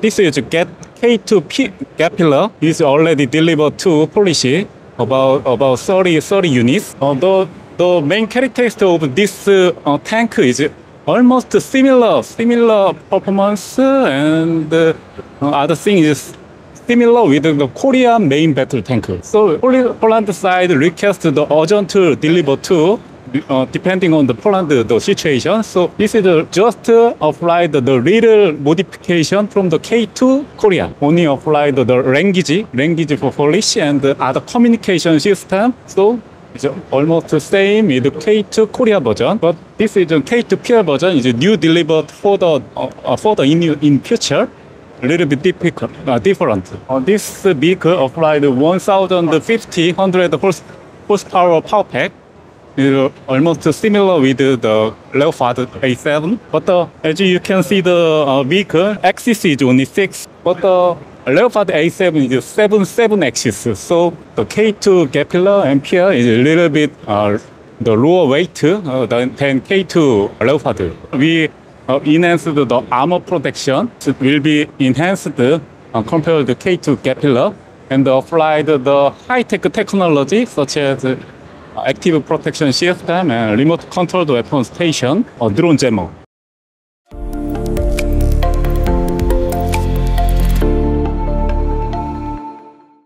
this is get K2 P gap filler is already delivered to Polish about about 30 30 units. Although the main characteristic of this uh, uh, tank is almost similar similar performance and uh, other thing is similar with the Korean main battle tank. So Pol- Poland side request the urgent to deliver to uh, depending on the Poland the situation. So this is just applied the little modification from the K2 Korea. Only applied the language, language for Polish and other communication system. So it's almost the same with the K2 Korea version, but this is a K2 PL version is new delivered further uh, uh, further in in future a little bit difficult, uh, different. Uh, this vehicle applied 1,050 100 horse, horsepower power pack. It's almost similar with the Leopard A7, but uh, as you can see, the uh, vehicle axis is only six, but the Leopard A7 is seven seven axis. So the K2 Gap Filler Ampere is a little bit uh, the lower weight uh, than, than K2 Leopard. We uh, enhanced the armor protection. It will be enhanced uh, compared to K2 Gap Filler and applied the high-tech technology such as 액티브 프로텍션 CS 다음에 리모트 컨트롤드 웨폰 스테이션, 어, 드론 제머.